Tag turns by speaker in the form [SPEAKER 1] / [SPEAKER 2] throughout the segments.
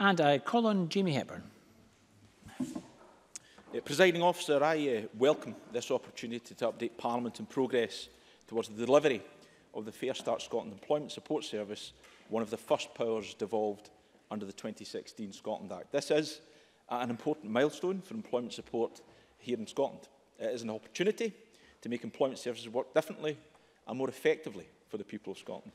[SPEAKER 1] And I call on Jimmy Hepburn.
[SPEAKER 2] Uh, Presiding officer, I uh, welcome this opportunity to update Parliament on progress towards the delivery of the Fair Start Scotland Employment Support Service, one of the first powers devolved under the 2016 Scotland Act. This is uh, an important milestone for employment support here in Scotland. It is an opportunity to make employment services work differently and more effectively for the people of Scotland.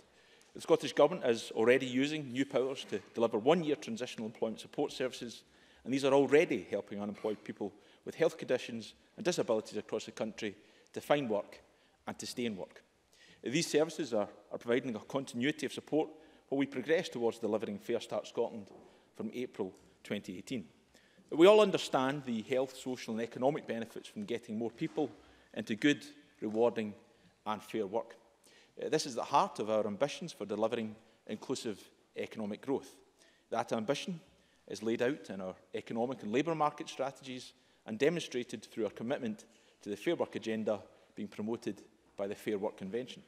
[SPEAKER 2] The Scottish Government is already using new powers to deliver one-year transitional employment support services, and these are already helping unemployed people with health conditions and disabilities across the country to find work and to stay in work. These services are, are providing a continuity of support while we progress towards delivering Fair Start Scotland from April 2018. We all understand the health, social and economic benefits from getting more people into good, rewarding and fair work. Uh, this is the heart of our ambitions for delivering inclusive economic growth. That ambition is laid out in our economic and labour market strategies and demonstrated through our commitment to the Fair Work agenda being promoted by the Fair Work Convention.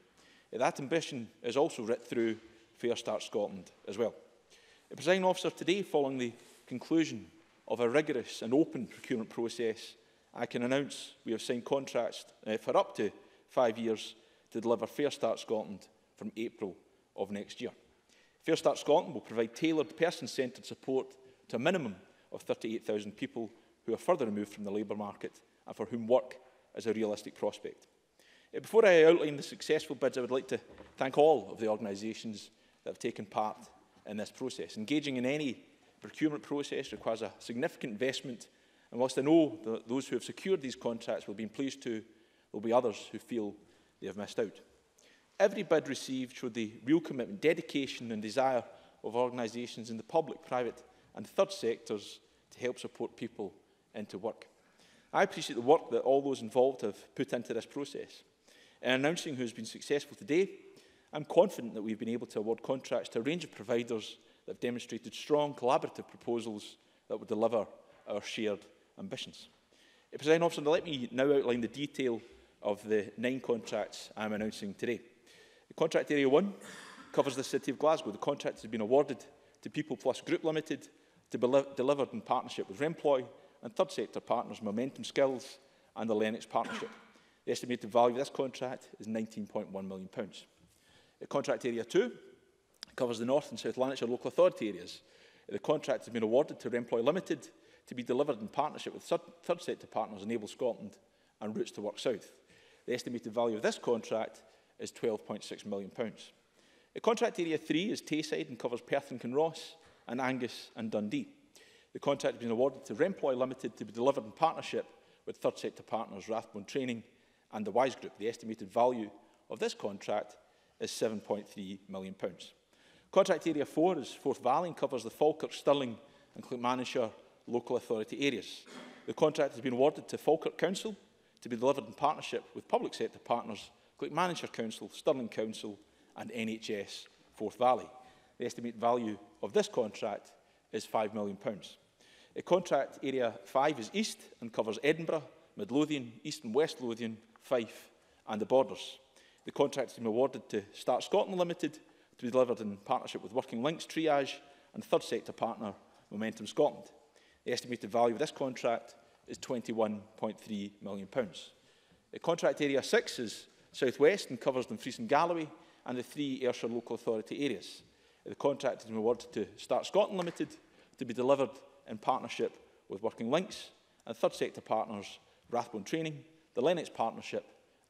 [SPEAKER 2] Uh, that ambition is also writ through Fair Start Scotland as well. The presiding officer today, following the conclusion of a rigorous and open procurement process, I can announce we have signed contracts uh, for up to five years to deliver Fair Start Scotland from April of next year. Fair Start Scotland will provide tailored, person-centred support to a minimum of 38,000 people who are further removed from the labour market and for whom work is a realistic prospect. Uh, before I outline the successful bids, I would like to thank all of the organisations that have taken part in this process. Engaging in any procurement process requires a significant investment, and whilst I know that those who have secured these contracts will be pleased to, there will be others who feel they have missed out. Every bid received showed the real commitment, dedication and desire of organisations in the public, private and third sectors to help support people into work. I appreciate the work that all those involved have put into this process. In announcing who has been successful today, I'm confident that we've been able to award contracts to a range of providers that have demonstrated strong collaborative proposals that will deliver our shared ambitions. President Officer, let me now outline the detail of the nine contracts I'm announcing today. The contract area one covers the City of Glasgow. The contract has been awarded to People Plus Group Limited to be delivered in partnership with Remploy and third sector partners Momentum Skills and the Lennox Partnership. The estimated value of this contract is £19.1 million. The contract area two covers the North and South Lanarkshire local authority areas. The contract has been awarded to Remploy Limited to be delivered in partnership with third sector partners Enable Scotland and Routes to Work South. The estimated value of this contract is £12.6 million. The contract area 3 is Tayside and covers Perth and Kinross and Angus and Dundee. The contract has been awarded to Remploy Limited to be delivered in partnership with third sector partners Rathbone Training and the WISE Group. The estimated value of this contract is £7.3 million. Pounds. Contract Area 4 is Forth Valley and covers the Falkirk, Stirling and Clackmannshire local authority areas. The contract has been awarded to Falkirk Council to be delivered in partnership with public sector partners, including Manager Council, Stirling Council and NHS Forth Valley. The estimated value of this contract is £5 million. Pounds. A contract area 5 is East and covers Edinburgh, Midlothian, East and West Lothian, Fife and the Borders. The contract has been awarded to Start Scotland Limited to be delivered in partnership with Working Links Triage and third sector partner Momentum Scotland. The estimated value of this contract is 21.3 million. pounds. The contract area 6 is southwest and covers Dumfries and Galloway and the three Ayrshire local authority areas. The contract has been awarded to Start Scotland Limited to be delivered in partnership with Working Links and third sector partners Rathbone Training, the Lennox Partnership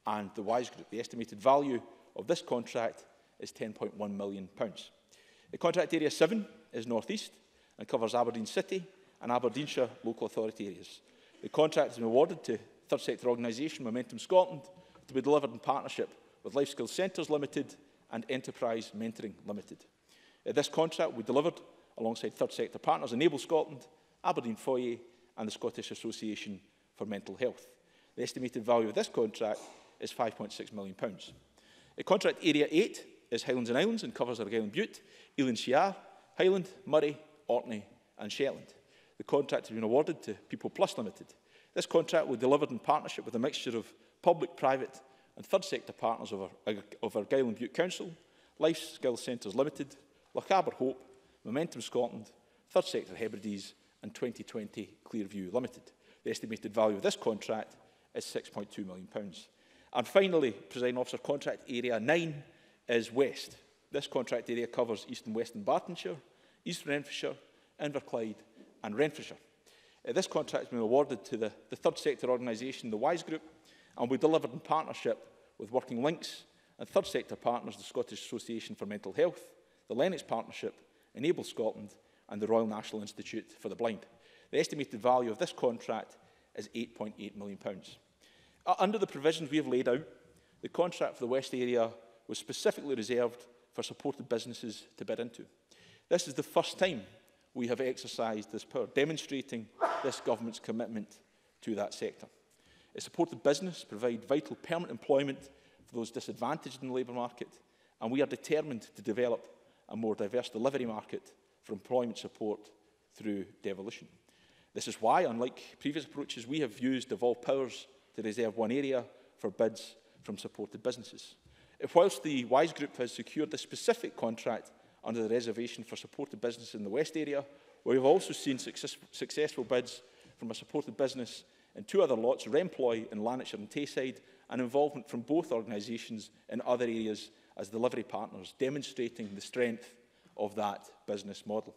[SPEAKER 2] and the WISE Group. The estimated value of this contract is 10.1 million. pounds. The contract area 7 is northeast and covers Aberdeen City and Aberdeenshire local authority areas. The contract has been awarded to third sector organisation Momentum Scotland to be delivered in partnership with Life Skills Centres Limited and Enterprise Mentoring Limited. Uh, this contract we delivered alongside third sector partners Enable Scotland, Aberdeen Foyer and the Scottish Association for Mental Health. The estimated value of this contract is £5.6 million. Pounds. The uh, contract Area 8 is Highlands and Islands and covers Argyll and Butte, Elan Shiar, Highland, Murray, Orkney and Shetland the contract has been awarded to People Plus Limited. This contract was delivered in partnership with a mixture of public, private and third sector partners of, our, of Argyll and Butte Council, Life Skills Centres Limited, Lochaber Hope, Momentum Scotland, Third Sector Hebrides and 2020 Clearview Limited. The estimated value of this contract is £6.2 million. Pounds. And finally, President Officer, contract area 9 is West. This contract area covers East and Western Bartonshire, Eastern Renfrewshire, Inverclyde and Renfrewshire. Uh, this contract has been awarded to the, the third sector organisation, the WISE Group, and we delivered in partnership with Working Links and third sector partners, the Scottish Association for Mental Health, the Lennox Partnership, Enable Scotland and the Royal National Institute for the Blind. The estimated value of this contract is £8.8 million. Uh, under the provisions we have laid out, the contract for the West area was specifically reserved for supported businesses to bid into. This is the first time we have exercised this power, demonstrating this government's commitment to that sector. It supported business, provide vital permanent employment for those disadvantaged in the labour market, and we are determined to develop a more diverse delivery market for employment support through devolution. This is why, unlike previous approaches, we have used devolved powers to reserve one area for bids from supported businesses. If whilst the WISE Group has secured the specific contract under the reservation for supported business in the West area, where we've also seen success, successful bids from a supported business in two other lots, Remploy in Lanarkshire and Tayside, and involvement from both organisations in other areas as delivery partners, demonstrating the strength of that business model.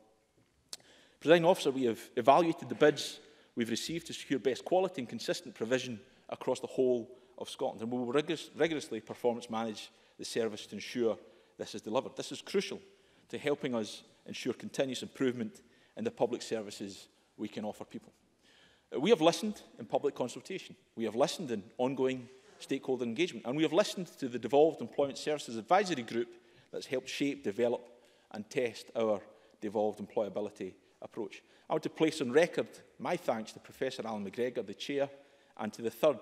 [SPEAKER 2] Presiding officer, we have evaluated the bids we've received to secure best quality and consistent provision across the whole of Scotland, and we will rigorous, rigorously performance manage the service to ensure this is delivered. This is crucial to helping us ensure continuous improvement in the public services we can offer people. Uh, we have listened in public consultation. We have listened in ongoing stakeholder engagement. And we have listened to the devolved employment services advisory group that's helped shape, develop and test our devolved employability approach. I want to place on record my thanks to Professor Alan McGregor, the chair, and to the third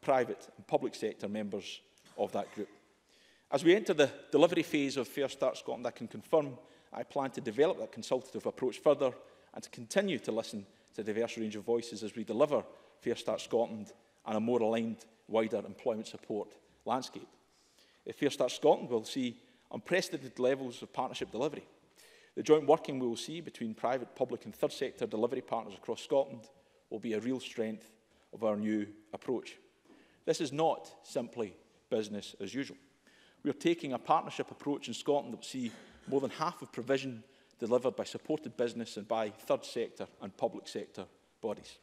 [SPEAKER 2] private and public sector members of that group. As we enter the delivery phase of Fair Start Scotland, I can confirm I plan to develop that consultative approach further and to continue to listen to a diverse range of voices as we deliver Fair Start Scotland and a more aligned, wider employment support landscape. If Fair Start Scotland will see unprecedented levels of partnership delivery. The joint working we will see between private, public and third sector delivery partners across Scotland will be a real strength of our new approach. This is not simply business as usual. We are taking a partnership approach in Scotland that will see more than half of provision delivered by supported business and by third sector and public sector bodies.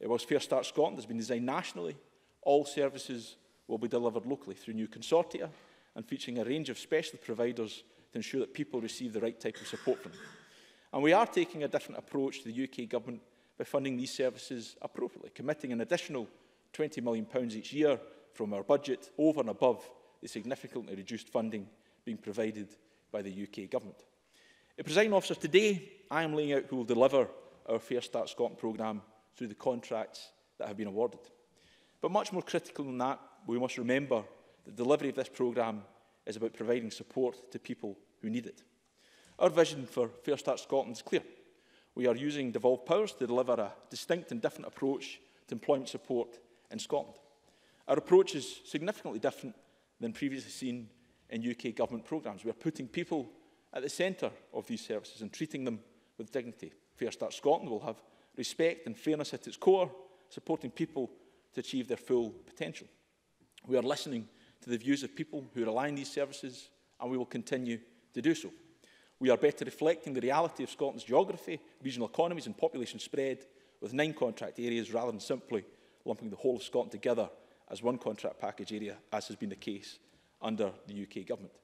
[SPEAKER 2] It was Fair Start Scotland has been designed nationally, all services will be delivered locally through new consortia and featuring a range of specialist providers to ensure that people receive the right type of support from them. And we are taking a different approach to the UK government by funding these services appropriately, committing an additional £20 million each year from our budget over and above the significantly reduced funding being provided by the UK Government. The Presiding Officer, today I am laying out who will deliver our Fair Start Scotland programme through the contracts that have been awarded. But much more critical than that, we must remember that the delivery of this programme is about providing support to people who need it. Our vision for Fair Start Scotland is clear. We are using devolved powers to deliver a distinct and different approach to employment support in Scotland. Our approach is significantly different than previously seen in UK government programmes. We are putting people at the centre of these services and treating them with dignity. Fair Start Scotland will have respect and fairness at its core, supporting people to achieve their full potential. We are listening to the views of people who rely on these services and we will continue to do so. We are better reflecting the reality of Scotland's geography, regional economies and population spread with nine contract areas rather than simply lumping the whole of Scotland together as one contract package area, as has been the case under the UK Government.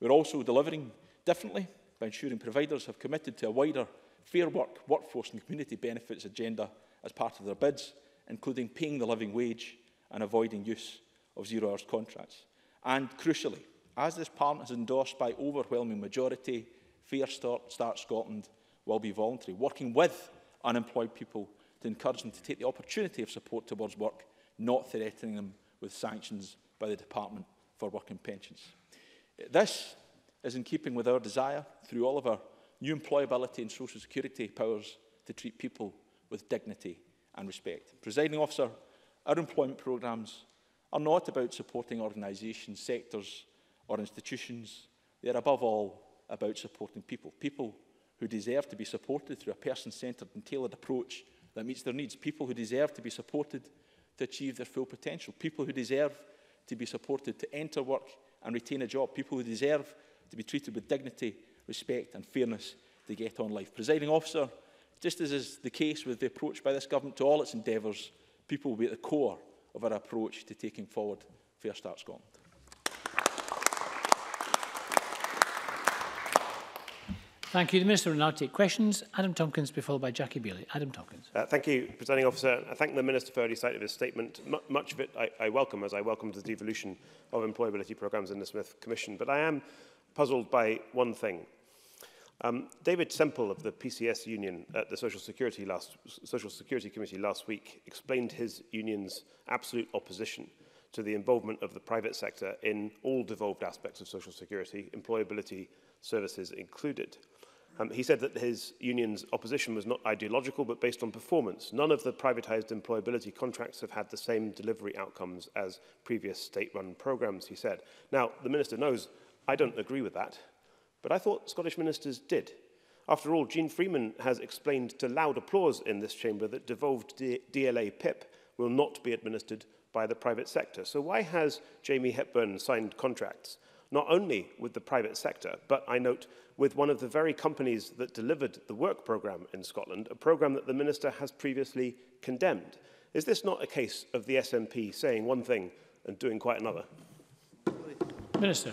[SPEAKER 2] We're also delivering differently by ensuring providers have committed to a wider fair work, workforce and community benefits agenda as part of their bids, including paying the living wage and avoiding use of zero-hours contracts. And crucially, as this Parliament has endorsed by overwhelming majority, Fair Start, Start Scotland will be voluntary, working with unemployed people to encourage them to take the opportunity of support towards work not threatening them with sanctions by the Department for Work and Pensions. This is in keeping with our desire, through all of our new employability and social security powers, to treat people with dignity and respect. Presiding officer, our employment programmes are not about supporting organisations, sectors or institutions. They are above all about supporting people. People who deserve to be supported through a person-centred and tailored approach that meets their needs. People who deserve to be supported to achieve their full potential. People who deserve to be supported to enter work and retain a job. People who deserve to be treated with dignity, respect and fairness to get on life. Presiding officer, just as is the case with the approach by this government to all its endeavours, people will be at the core of our approach to taking forward Fair Start Scotland.
[SPEAKER 1] Thank you. The Minister will now take questions. Adam Tompkins be followed by Jackie Bailey. Adam Tompkins.
[SPEAKER 3] Uh, thank you, Presiding Officer. I thank the Minister for early sight of his statement. M much of it I, I welcome, as I welcome the devolution of employability programmes in the Smith Commission. But I am puzzled by one thing. Um, David Semple of the PCS union at the Social Security, last, Social Security Committee last week explained his union's absolute opposition – to the involvement of the private sector in all devolved aspects of social security, employability services included. Um, he said that his union's opposition was not ideological but based on performance. None of the privatised employability contracts have had the same delivery outcomes as previous state-run programmes, he said. Now, the minister knows I don't agree with that, but I thought Scottish ministers did. After all, Jean Freeman has explained to loud applause in this chamber that devolved D DLA PIP will not be administered by the private sector. So why has Jamie Hepburn signed contracts, not only with the private sector, but I note with one of the very companies that delivered the work programme in Scotland, a programme that the minister has previously condemned? Is this not a case of the SNP saying one thing and doing quite another?
[SPEAKER 1] Minister.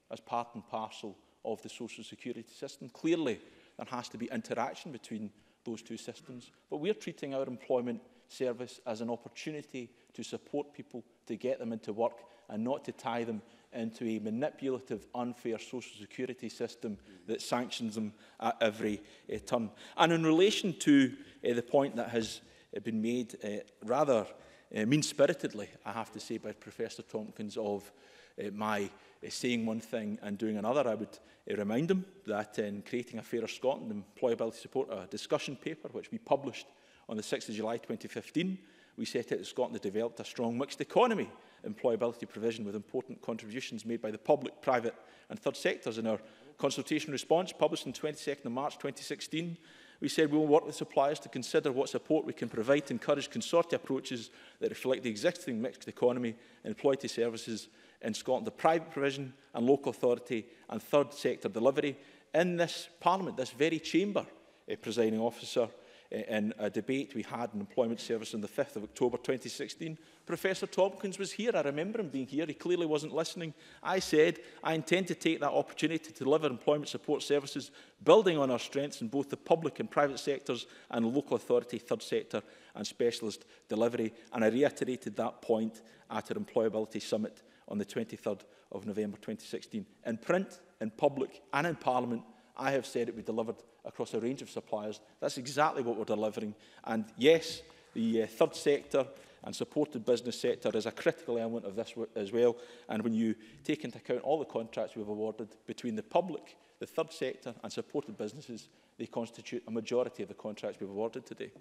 [SPEAKER 2] as part and parcel of the social security system. Clearly, there has to be interaction between those two systems, but we're treating our employment service as an opportunity to support people, to get them into work, and not to tie them into a manipulative, unfair social security system that sanctions them at every uh, turn. And in relation to uh, the point that has uh, been made uh, rather uh, mean-spiritedly, I have to say, by Professor Tompkins of uh, my uh, saying one thing and doing another, I would uh, remind him that in creating a fairer Scotland employability support, a discussion paper which we published on the 6th of July 2015, we set out that Scotland had developed a strong mixed economy employability provision with important contributions made by the public, private and third sectors. In our consultation response published on 22nd of March 2016, we said we will work with suppliers to consider what support we can provide to encourage consortia approaches that reflect the existing mixed economy and employee services in Scotland, the private provision and local authority and third sector delivery. In this parliament, this very chamber, a eh, presiding officer, in a debate we had in Employment Service on the 5th of October 2016. Professor Tompkins was here. I remember him being here. He clearly wasn't listening. I said, I intend to take that opportunity to deliver employment support services, building on our strengths in both the public and private sectors and local authority, third sector and specialist delivery. And I reiterated that point at our Employability Summit on the 23rd of November 2016. In print, in public and in Parliament, I have said it be delivered across a range of suppliers. That's exactly what we're delivering. And yes, the uh, third sector and supported business sector is a critical element of this as well. And when you take into account all the contracts we've awarded between the public, the third sector and supported businesses, they constitute a majority of the contracts we've awarded today.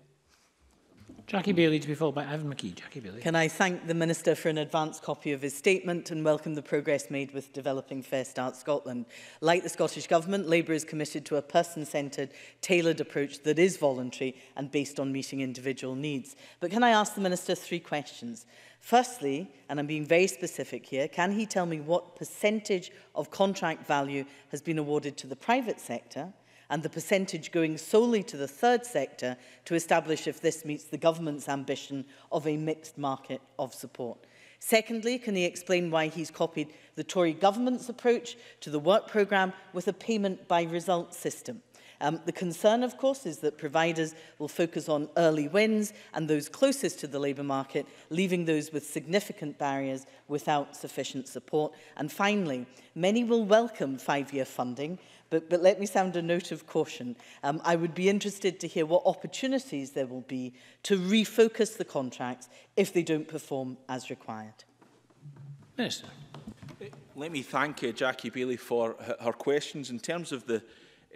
[SPEAKER 1] Jackie hmm. Bailey to be followed by Evan McKee. Jackie Bailey.
[SPEAKER 4] Can I thank the Minister for an advance copy of his statement and welcome the progress made with developing Fair Start Scotland. Like the Scottish Government, Labour is committed to a person-centred, tailored approach that is voluntary and based on meeting individual needs. But can I ask the Minister three questions? Firstly, and I'm being very specific here, can he tell me what percentage of contract value has been awarded to the private sector? and the percentage going solely to the third sector to establish if this meets the government's ambition of a mixed market of support. Secondly, can he explain why he's copied the Tory government's approach to the work programme with a payment by result system? Um, the concern, of course, is that providers will focus on early wins and those closest to the labour market, leaving those with significant barriers without sufficient support. And finally, many will welcome five-year funding But, but let me sound a note of caution. Um, I would be interested to hear what opportunities there will be to refocus the contracts if they don't perform as required.
[SPEAKER 1] Minister.
[SPEAKER 2] Eh, let me thank uh, Jackie Bailey for her, her questions. In terms of the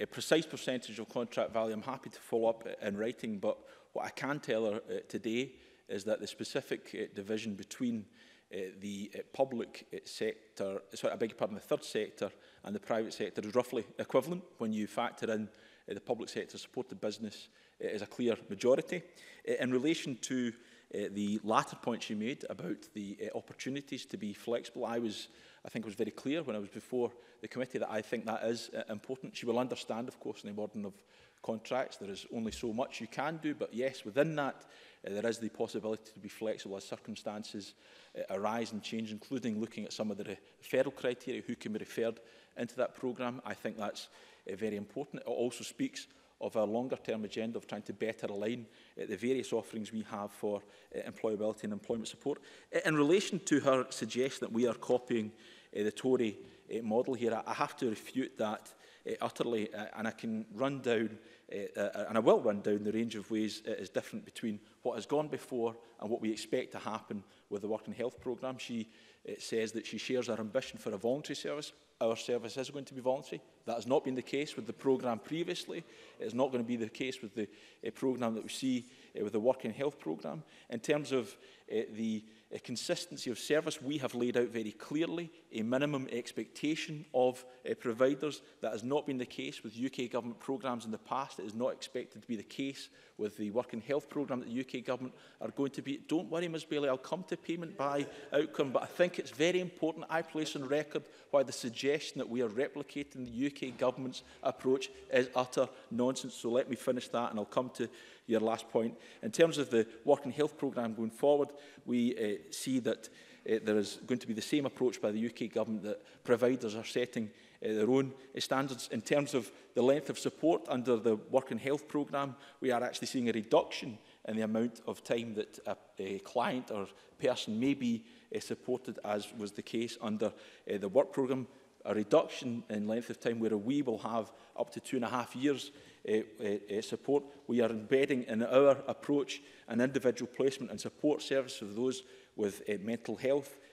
[SPEAKER 2] uh, precise percentage of contract value, I'm happy to follow up in writing, but what I can tell her uh, today is that the specific uh, division between Eh, the eh, public eh, sector, sorry, I beg your pardon, the third sector and the private sector is roughly equivalent when you factor in the public sector supported business is a clear majority. in relation to the latter point she made about the opportunities to be flexible, I was, I think, was very clear when I was before the committee that I think that is uh, important. She will understand, of course, in the awarding of contracts, there is only so much you can do, but yes, within that, Uh, there is the possibility to be flexible as circumstances uh, arise and change, including looking at some of the referral criteria, who can be referred into that programme. I think that's uh, very important. It also speaks of our longer-term agenda of trying to better align uh, the various offerings we have for uh, employability and employment support. In relation to her suggestion that we are copying uh, the Tory uh, model here, I, I have to refute that uh, utterly, uh, and I can run down Eh, uh, uh, and I will run down the range of ways it is different between what has gone before and what we expect to happen with the Work and Health Programme. She it says that she shares our ambition for a voluntary service. Our service is going to be voluntary. That has not been the case with the programme previously. It is not going to be the case with the uh, programme that we see uh, with the Work and Health Programme. In terms of uh, the a consistency of service, we have laid out very clearly a minimum expectation of uh, providers. That has not been the case with UK government programmes in the past. It is not expected to be the case with the work and health programme that the UK government are going to be. Don't worry, Ms Bailey, I'll come to payment by outcome, but I think it's very important I place on record why the suggestion that we are replicating the UK government's approach is utter nonsense. So let me finish that and I'll come to your last point. In terms of the work and health programme going forward, we uh, see that eh, there is going to be the same approach by the UK government that providers are setting eh, their own eh, standards. In terms of the length of support under the Work and Health Programme, we are actually seeing a reduction in the amount of time that a, a client or person may be uh, supported, as was the case under uh, the Work Programme. A reduction in length of time where we will have up to two and a half years uh, uh, support. We are embedding in our approach an individual placement and support service of those with uh, mental health,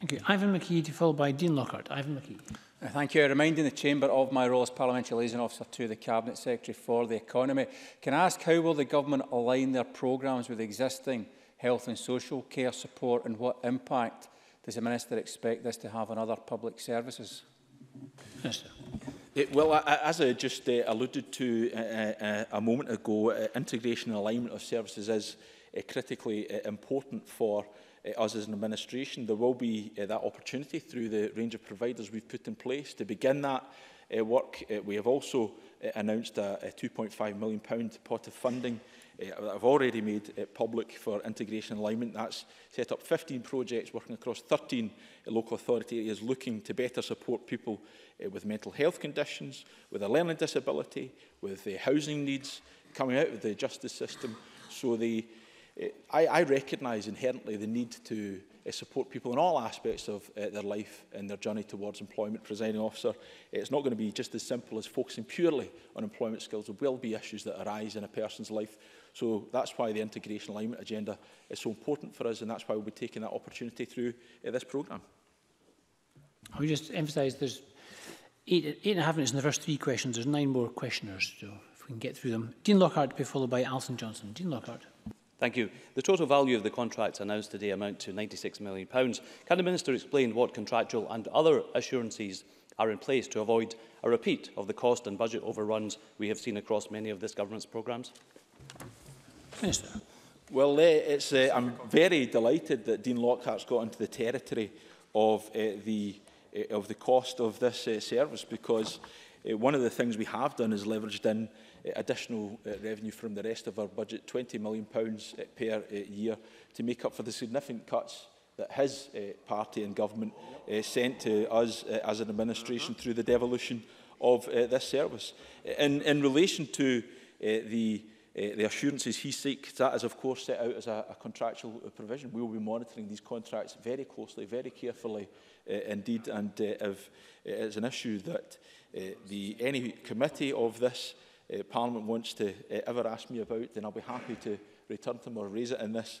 [SPEAKER 1] Thank you. Ivan McKee, followed by Dean Lockhart. Ivan McKee.
[SPEAKER 5] Thank you. Reminding the Chamber of my role as Parliamentary Liaison Officer to the Cabinet Secretary for the Economy. Can I ask how will the Government align their programmes with existing health and social care support and what impact does the Minister expect this to have on other public services?
[SPEAKER 1] Minister.
[SPEAKER 2] It, eh, well, I, as I just uh, alluded to uh, uh, a moment ago, uh, integration and alignment of services is uh, critically uh, important for uh, uh, us as an administration. There will be uh, that opportunity through the range of providers we've put in place to begin that uh, work. Uh, we have also uh, announced a, a £2.5 million pot of funding uh, that I've already made uh, public for integration alignment. That's set up 15 projects working across 13 uh, local authority areas looking to better support people uh, with mental health conditions, with a learning disability, with uh, housing needs, coming out of the justice system. So the it, I, I recognise inherently the need to uh, support people in all aspects of uh, their life and their journey towards employment, presiding officer. It's not going to be just as simple as focusing purely on employment skills. There will be issues that arise in a person's life. So that's why the integration alignment agenda is so important for us and that's why we'll be taking that opportunity through uh, this programme.
[SPEAKER 1] I would just emphasise there's eight, eight and a half minutes in the first three questions. There's nine more questioners, so if we can get through them. Dean Lockhart to be followed by Alison Johnson. Dean Lockhart.
[SPEAKER 6] Thank you. The total value of the contracts announced today amount to £96 million. Can the Minister explain what contractual and other assurances are in place to avoid a repeat of the cost and budget overruns we have seen across many of this government's programmes?
[SPEAKER 1] Minister.
[SPEAKER 2] Well, uh, it's, uh, I'm very delighted that Dean Lockhart's got into the territory of uh, the uh, of the cost of this uh, service because uh, one of the things we have done is leveraged in Eh, additional eh, revenue from the rest of our budget, £20 million pounds, eh, per year, to make up for the significant cuts that his party and government sent to us as an administration through the devolution of this service. In, in relation to the uh, the assurances he seeks, that is of course set out as a, a contractual provision. We will be monitoring these contracts very closely, very carefully uh, indeed, and uh, if it is an issue that uh, the, any committee of this uh, Parliament wants to uh, ever ask me about, then I'll be happy to return to them or raise it in this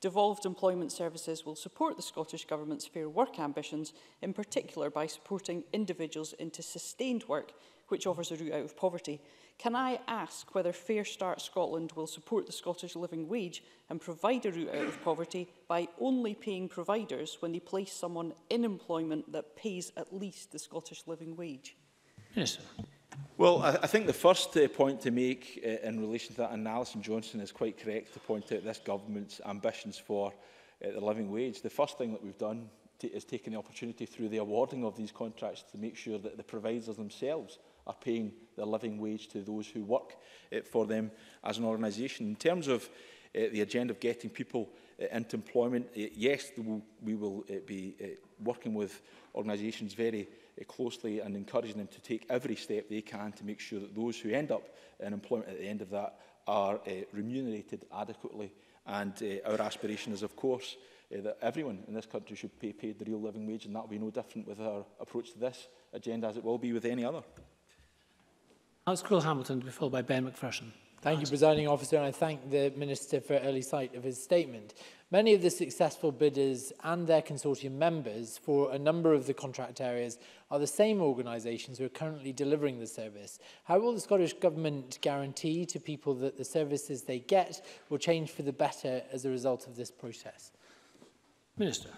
[SPEAKER 7] devolved employment services will support the Scottish Government's fair work ambitions, in particular by supporting individuals into sustained work, which offers a route out of poverty. Can I ask whether Fair Start Scotland will support the Scottish living wage and provide a route out of poverty by only paying providers when they place someone in employment that pays at least the Scottish living wage?
[SPEAKER 1] Yes,
[SPEAKER 2] well, I, I think the first uh, point to make uh, in relation to that, and Alison Johnson is quite correct to point out this government's ambitions for uh, the living wage. The first thing that we've done is taken the opportunity through the awarding of these contracts to make sure that the providers themselves are paying their living wage to those who work uh, for them as an organisation. In terms of uh, the agenda of getting people uh, into employment, uh, yes, will, we will uh, be uh, working with organisations very uh, closely and encouraging them to take every step they can to make sure that those who end up in employment at the end of that are uh, remunerated adequately. And uh, our aspiration is, of course, uh, that everyone in this country should pay paid the real living wage, and that will be no different with our approach to this agenda as it will be with any other.
[SPEAKER 1] Alex Crowell Hamilton to be followed by Ben McPherson.
[SPEAKER 8] Thank you, Presiding Officer, and I thank the Minister for early sight of his statement. Many of the successful bidders and their consortium members for a number of the contract areas are the same organisations who are currently delivering the service. How will the Scottish Government guarantee to people that the services they get will change for the better as a result of this process?
[SPEAKER 1] Minister.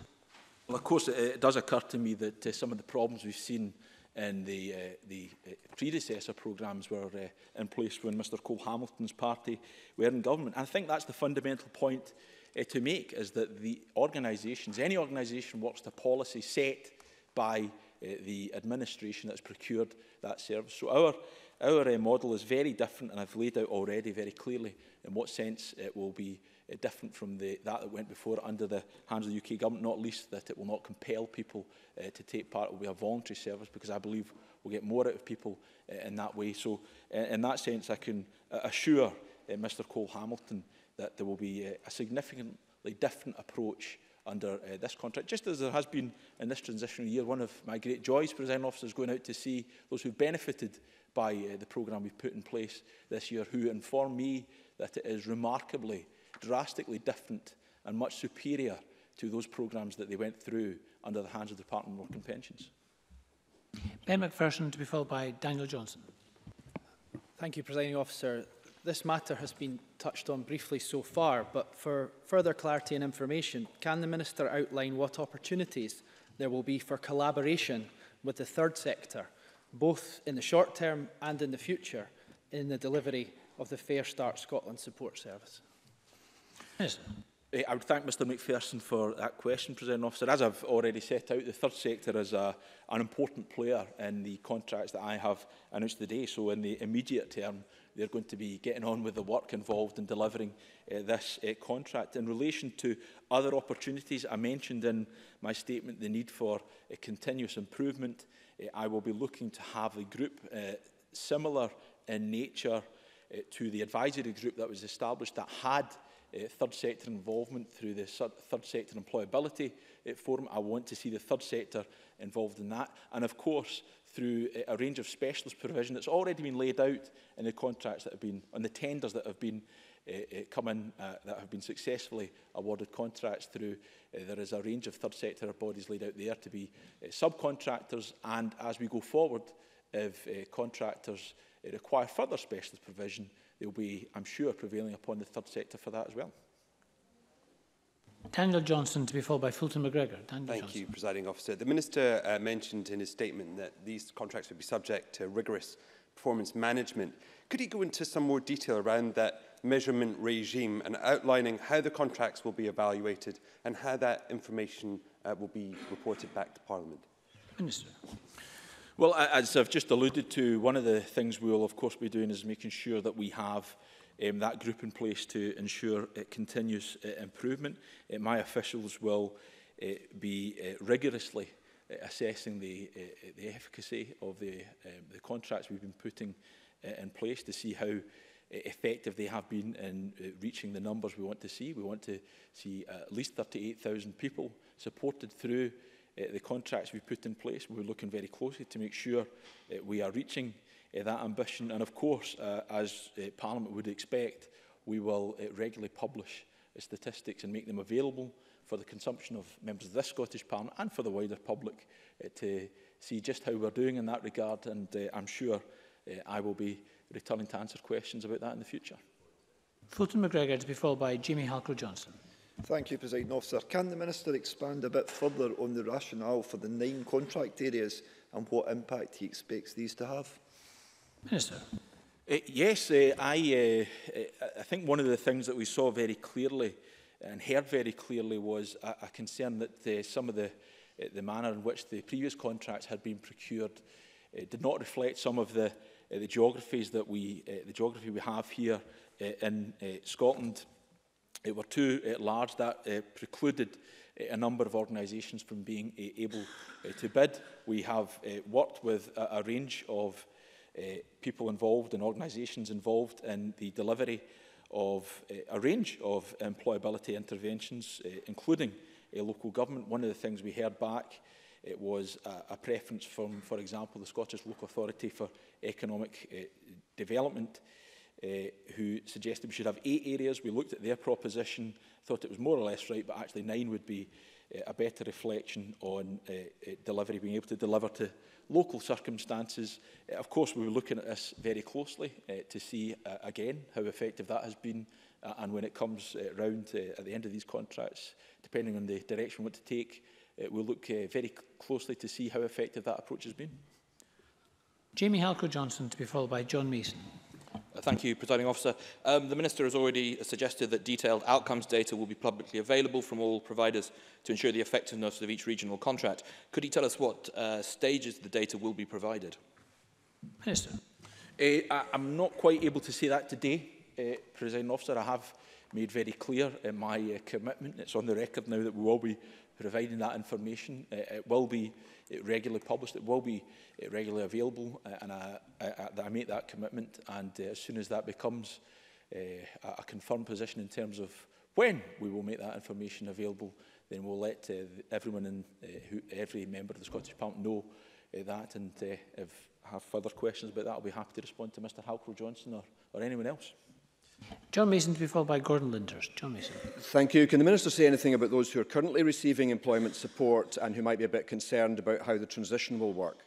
[SPEAKER 2] Well, of course, it, it does occur to me that uh, some of the problems we've seen in the, uh, the uh, predecessor programmes were uh, in place when Mr Cole Hamilton's party were in government. And I think that's the fundamental point uh, to make, is that the organisations, any organisation works to policy set by uh, the administration that's procured that service. So our, our uh, model is very different, and I've laid out already very clearly in what sense it will be uh, uh, different from the, that that went before under the hands of the UK government, not least that it will not compel people uh, to take part. It will be a voluntary service because I believe we'll get more out of people uh, in that way. So uh, in that sense, I can uh, assure uh, Mr Cole Hamilton that there will be uh, a significantly different approach under uh, this contract. Just as there has been in this transitional year, one of my great joys, President Officer, is going out to see those who benefited by uh, the programme we've put in place this year, who informed me that it is remarkably drastically different and much superior to those programmes that they went through under the hands of the Department of Work and Pensions.
[SPEAKER 1] Ben McPherson to be followed by Daniel Johnson.
[SPEAKER 9] Thank you, Presiding Officer. This matter has been touched on briefly so far, but for further clarity and information, can the Minister outline what opportunities there will be for collaboration with the third sector, both in the short term and in the future, in the delivery of the Fair Start Scotland support service?
[SPEAKER 1] Yes.
[SPEAKER 2] Eh, I would thank Mr McPherson for that question, President Officer. As I've already set out, the third sector is a, an important player in the contracts that I have announced today. So in the immediate term, they're going to be getting on with the work involved in delivering uh, this uh, contract. In relation to other opportunities, I mentioned in my statement the need for uh, continuous improvement. Uh, I will be looking to have a group uh, similar in nature uh, to the advisory group that was established that had uh, third sector involvement through the third sector employability uh, forum. I want to see the third sector involved in that. And of course, through eh, a range of specialist provision that's already been laid out in the contracts that have been, on the tenders that have been uh, uh, come in uh, that have been successfully awarded contracts through. Uh, there is a range of third sector bodies laid out there to be uh, subcontractors and as we go forward, if uh, contractors uh, require further specialist provision, will be, I'm sure, prevailing upon the third sector for that as well.
[SPEAKER 1] Daniel Johnson to be followed by Fulton McGregor. Daniel
[SPEAKER 10] Thank
[SPEAKER 1] Johnson.
[SPEAKER 10] you, Presiding Officer. The Minister uh, mentioned in his statement that these contracts would be subject to rigorous performance management. Could he go into some more detail around that measurement regime and outlining how the contracts will be evaluated and how that information uh, will be reported back to Parliament?
[SPEAKER 1] Minister.
[SPEAKER 2] Well, as I've just alluded to, one of the things we will, of course, be doing is making sure that we have um, that group in place to ensure uh, continuous uh, improvement. Uh, my officials will uh, be uh, rigorously uh, assessing the, uh, uh, the efficacy of the, um, the contracts we've been putting uh, in place to see how uh, effective they have been in uh, reaching the numbers we want to see. We want to see at least 38,000 people supported through Eh, the contracts we put in place. We're looking very closely to make sure eh, we are reaching eh, that ambition. And of course, as Parliament would expect, we will regularly publish statistics and make them available for the consumption of members of this Scottish Parliament and for the wider public uh, to see just how we're doing in that regard and uh, I'm sure uh, I will be returning to answer questions about that in the future.
[SPEAKER 1] Fulton McGregor to be followed by Jamie Halker-Johnson.
[SPEAKER 11] Thank you, President Officer. Can the Minister expand a bit further on the rationale for the nine contract areas and what impact he expects these to have?
[SPEAKER 1] Minister.
[SPEAKER 2] Uh, yes, uh, I, uh, uh, I think one of the things that we saw very clearly and heard very clearly was a, a concern that the, some of the, uh, the manner in which the previous contracts had been procured uh, did not reflect some of the, uh, the geographies that we, uh, the geography we have here uh, in uh, Scotland it were too uh, large. That uh, precluded uh, a number of organisations from being uh, able uh, to bid. We have worked with a, a range of people involved and organisations involved in the delivery of a range of employability interventions, including a local government. One of the things we heard back it was a, a preference from, for example, the Scottish Local Authority for Economic Development uh, who suggested we should have eight areas. We looked at their proposition, thought it was more or less right, but actually nine would be uh, a better reflection on uh, uh, delivery, being able to deliver to local circumstances. Uh, of course, we were looking at this very closely uh, to see, uh, again, how effective that has been. Uh, and when it comes uh, round uh, at the end of these contracts, depending on the direction we want to take, uh, we'll look uh, very closely to see how effective that approach has been.
[SPEAKER 1] Jamie Halco-Johnson to be followed by John Mason.
[SPEAKER 12] Uh, thank you, Presiding Officer. Um, the Minister has already suggested that detailed outcomes data will be publicly available from all providers to ensure the effectiveness of each regional contract. Could he tell us what uh, stages the data will be provided?
[SPEAKER 1] Minister.
[SPEAKER 2] Uh, I, I'm not quite able to say that today, uh, Presiding Officer. I have made very clear uh, my uh, commitment. It's on the record now that we will be providing that information. Uh, it will be uh, regularly published. It will be uh, regularly available. Uh, and I, I, I make that commitment. And uh, as soon as that becomes uh, a confirmed position in terms of when we will make that information available, then we'll let uh, everyone and uh, who, every member of the Scottish Parliament know uh, that. And uh, if I have further questions about that, I'll be happy to respond to Mr Halcrow Johnson or, or anyone else.
[SPEAKER 1] John Mason to be followed by Gordon Linders. John Mason.
[SPEAKER 13] Thank you. Can the Minister say anything about those who are currently receiving employment support and who might be a bit concerned about how the transition will work?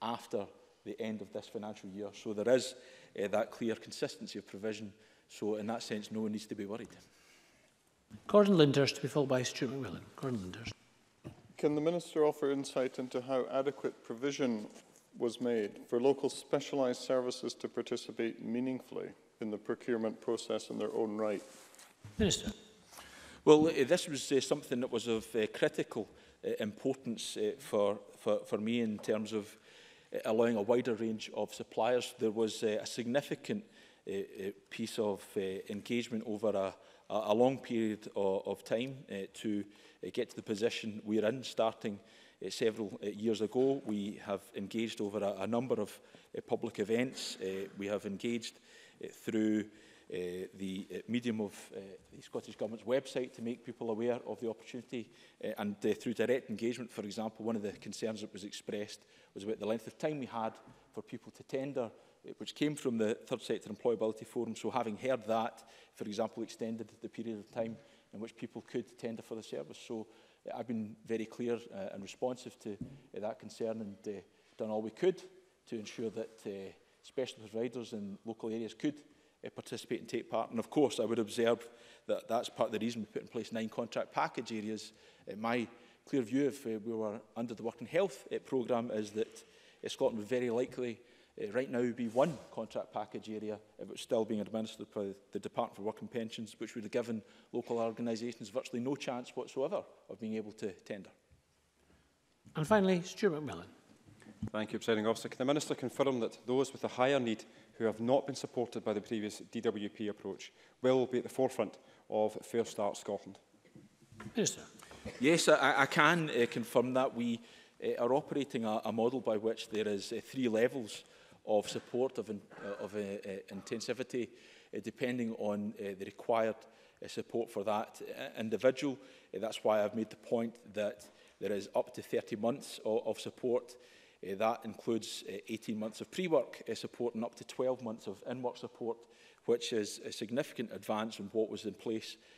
[SPEAKER 2] after the end of this financial year. So there is uh, that clear consistency of provision. So in that sense, no one needs to be worried.
[SPEAKER 1] Gordon Lindhurst to be followed by Stuart McMillan. Gordon Lindhurst.
[SPEAKER 14] Can the Minister offer insight into how adequate provision was made for local specialised services to participate meaningfully in the procurement process in their own right?
[SPEAKER 1] Minister.
[SPEAKER 2] Well, uh, this was uh, something that was of uh, critical uh, importance uh, for, for, for me in terms of uh, allowing a wider range of suppliers. There was uh, a significant uh, piece of uh, engagement over a, a long period of, of time uh, to uh, get to the position we're in, starting uh, several uh, years ago. We have engaged over a, a number of uh, public events. Uh, we have engaged uh, Eh, through uh, the uh, medium of uh, the Scottish Government's website to make people aware of the opportunity uh, and uh, through direct engagement, for example, one of the concerns that was expressed was about the length of time we had for people to tender which came from the Third Sector Employability Forum. So having heard that, for example, extended the period of time in which people could tender for the service. So I've been very clear uh, and responsive to uh, that concern and uh, done all we could to ensure that uh, specialist providers in local areas could uh, participate and take part. And of course, I would observe that that's part of the reason we put in place nine contract package areas. Uh, my clear view, if uh, eh, we were under the Working Health uh, programme, is that uh, Scotland would very likely uh, right now be one contract package area if it's still being administered by the Department for Work Pensions, which would have given local organisations virtually no chance whatsoever of being able to tender.
[SPEAKER 1] And finally, Stuart McMillan.
[SPEAKER 13] Thank you, Presiding Officer. Can the Minister confirm that those with a higher need who have not been supported by the previous DWP approach will be at the forefront of Fair Start Scotland?
[SPEAKER 1] Minister.
[SPEAKER 2] Yes, I, I can uh, confirm that. We uh, are operating a, a model by which there is uh, three levels of support of, in, uh, of uh, uh, intensivity uh, depending on uh, the required uh, support for that uh, individual. Uh, that's why I've made the point that there is up to 30 months of, of support Uh, that includes uh, eh, 18 months of pre-work uh, support and up to 12 months of in-work support, which is a significant advance from what was in place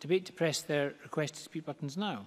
[SPEAKER 1] debate to press their request to speak buttons now.